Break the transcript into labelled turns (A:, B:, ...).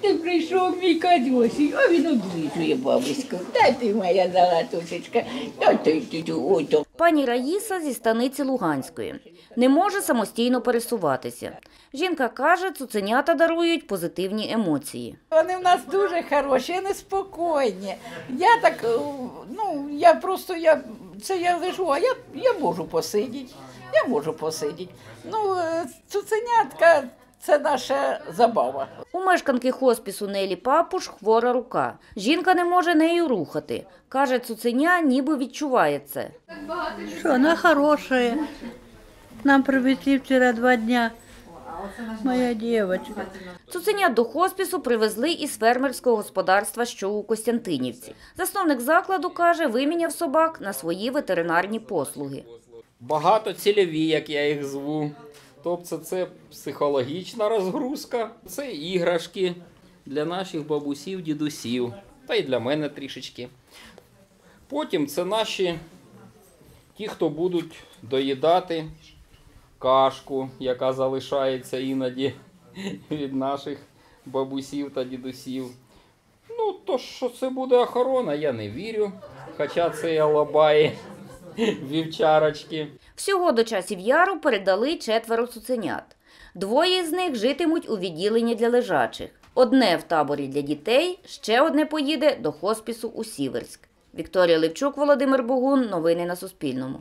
A: Ти прийшов мій кадьосій, а він облизує бабуську. Та ти моя золотусечка, та ти ти ой то.
B: Пані Раїса зі станиці Луганської не може самостійно пересуватися. Жінка каже, цуценята дарують позитивні емоції.
C: Вони в нас дуже хороші, неспокійні. Я так, е, ну, я просто, я, це я лежу, а я, я можу посидіти. Я можу посидіти. Ну, е, цуценятка це наша забава.
B: У мешканки хоспісу Нелі Папуш хвора рука. Жінка не може нею рухати. Каже, цуценя ніби відчуває це.
D: Что, она хорошая. К нам привезли вчера два дня. Моя девочка.
B: Цуценя до хоспісу привезли із фермерського господарства, що у Костянтинівці. Засновник закладу каже, виміняв собак на свої ветеринарні послуги.
E: багатоцільові, як я їх зву. Тобто це психологічна розгрузка, це іграшки для наших бабусів, дідусів, та й для мене трішечки. Потім це наші ті, хто будуть доїдати кашку, яка залишається іноді від наших бабусів та дідусів. Ну, то що це буде охорона, я не вірю. Хоча це і алабаї вівчарочки.
B: Всього до часів яру передали четверо цуценят. Двоє з них житимуть у відділенні для лежачих. Одне в таборі для дітей, ще одне поїде до хоспісу у Сіверськ. Вікторія Левчук, Володимир Богун. Новини на Суспільному.